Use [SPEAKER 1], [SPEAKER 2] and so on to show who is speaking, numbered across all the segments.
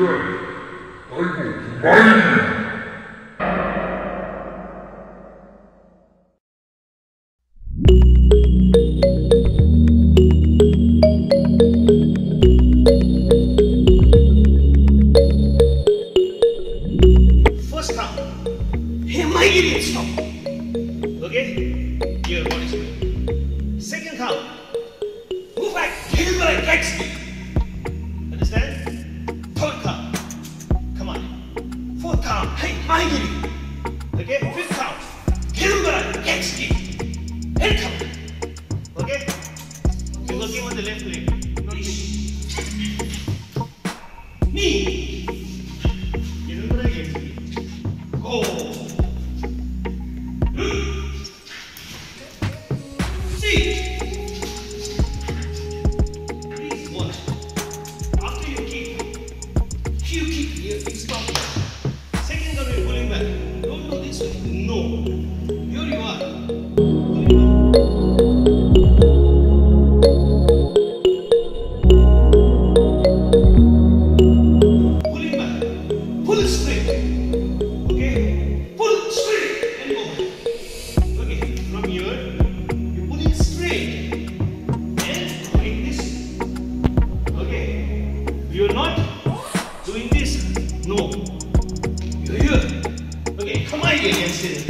[SPEAKER 1] return, I will combine you.
[SPEAKER 2] Second count. Move me like right speed. Understand? Hey. Okay? Fifth me like right speed. And come. Okay? You're working on the left leg. Knee. Remember again. Go. Hmm. See. Doing this. Okay, we are not doing this. No. You're here. Okay, come on again and.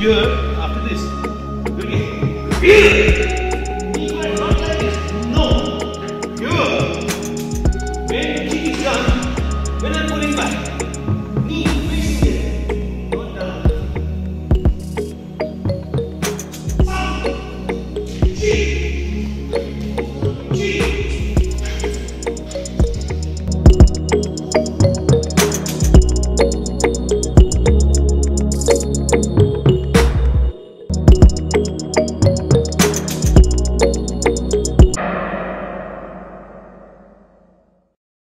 [SPEAKER 2] Good.